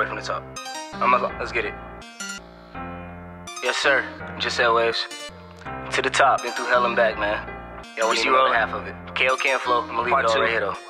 away from the top. I'm let's get it. Yes, sir. Just said waves. To the top, then through hell and back, man. Yeah, we see rolling half of it. Kaioken flow. I'm gonna leave Part it all two. right here though.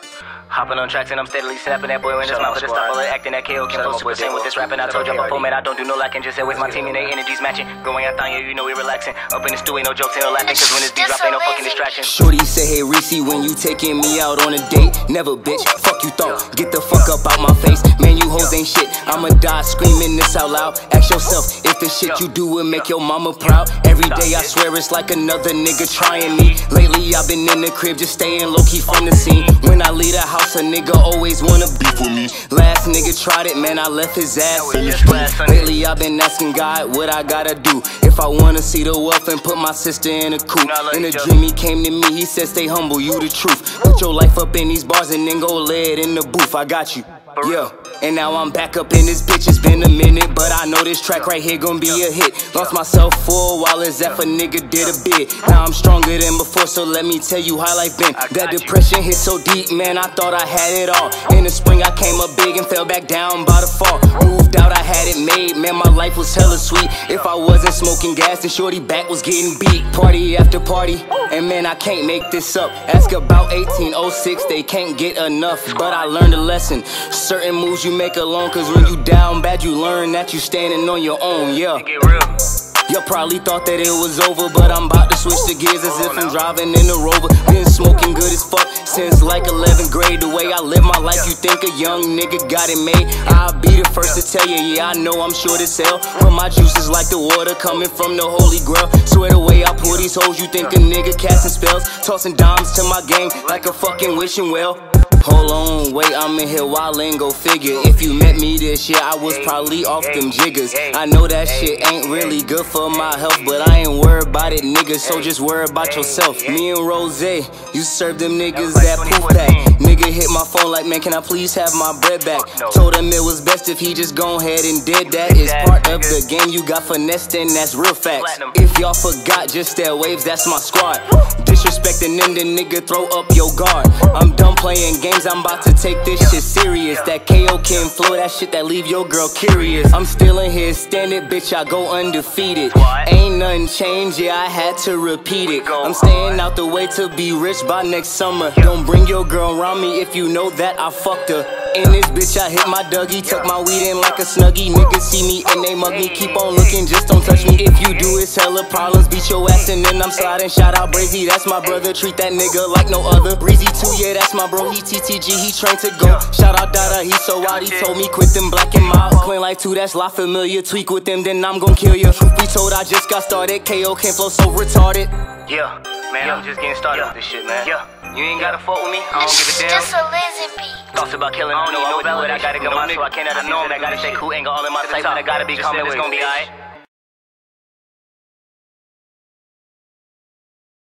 Hopping on tracks and I'm steadily snapping that boy in his Shout mouth for the squad. stop. All acting that Kaioken Shout out flow my boy with this rapping. I told you I'm a Talk fool, man. I don't do no lacking. Just say with my team and they energies matching. Going out down here, you know we relaxing. Up in the stew, ain't no jokes, ain't no laughing. Cause when this beat drop, ain't no fucking distraction. Shorty say, hey Reese, when you taking me out on a date? Never, bitch. Fuck you thought. Get the fuck up out my face. Man, you hoes ain't shit. I'ma die screaming this out loud. Ask yourself if the shit you do will make your mama proud. Every day I swear it's like another nigga trying me. Lately I've been in the crib just staying low key from the scene. When I leave the house, a nigga always wanna beef with me. Last nigga tried it, man, I left his ass in the street. Lately I've been asking God what I gotta do. If I wanna see the wealth and put my sister in a coop. In a dream he came to me, he said stay humble, you the truth. Put your life up in these bars and then go lay it in the booth. I got you. Yeah. And now I'm back up in this bitch. It's been a minute, but I know this track right here gon' be a hit. Lost myself for a while as if a nigga did a bit. Now I'm stronger than before, so let me tell you how life been. That depression hit so deep, man, I thought I had it all. In the spring, I came up big and fell back down by the fall. Moved out, I had man, my life was hella sweet. If I wasn't smoking gas, then shorty back was getting beat. Party after party, and man, I can't make this up. Ask about 1806, they can't get enough. But I learned a lesson. Certain moves you make alone, cause when you down bad, you learn that you standing on your own, yeah. Real. Probably thought that it was over, but I'm about to switch the gears as if I'm driving in a rover. Been smoking good as fuck since like 11th grade. The way I live my life, you think a young nigga got it made. I'll be the first to tell you, yeah, I know I'm sure to hell. But my juice is like the water coming from the holy grail. Swear the way I pull these hoes, you think a nigga casting spells. Tossing dimes to my gang like a fucking wishing well. Hold on, wait, I'm in here wildin', go figure. If you met me this year, I was probably off them jiggers. I know that shit ain't really good for my health, but I ain't worried about it, nigga. So just worry about yourself. Me and Rose, you serve them niggas that poof pack. Nigga hit my phone like, man, can I please have my bread back? Told him it was best if he just go ahead and did that. It's part of the game, you got finessed in, that's real facts. If y'all forgot, just that waves, that's my squad. Disrespecting them, then nigga throw up your guard. I'm done playing games, I'm about to take this shit serious. That Kaioken flow, that shit that leave your girl curious. I'm still in here, standing, bitch, I go undefeated. Ain't nothing changed, yeah, I had to repeat it. I'm staying out the way to be rich by next summer. Don't bring your girl around me if you know that I fucked her. In this bitch, I hit my Dougie, tuck my weed in like a snuggie. Niggas see me and they mug me, keep on looking, just don't touch me. If you do, it's hella problems. Beat your ass and then I'm sliding. Shout out Brazy, that's my brother. Treat that nigga like no other. Breezy too, yeah, that's my bro. He TTG, he trained to go. Shout out Dada, he so out. He told me quit them black and mild. Clean like two, that's La Familia. Tweak with them, then I'm gon' kill ya. Truth be told, I just got started. KO can't flow so retarded. Yeah, man, I'm just getting started with this shit, man. Yeah, you ain't gotta fuck with me. I don't give a damn. just a lazy beat. Thoughts about killing, I don't know, I know it. I gotta get my so I can't have no, I gotta stay cool, ain't got all in my sight, but I gotta be calm, and it's gonna be alright.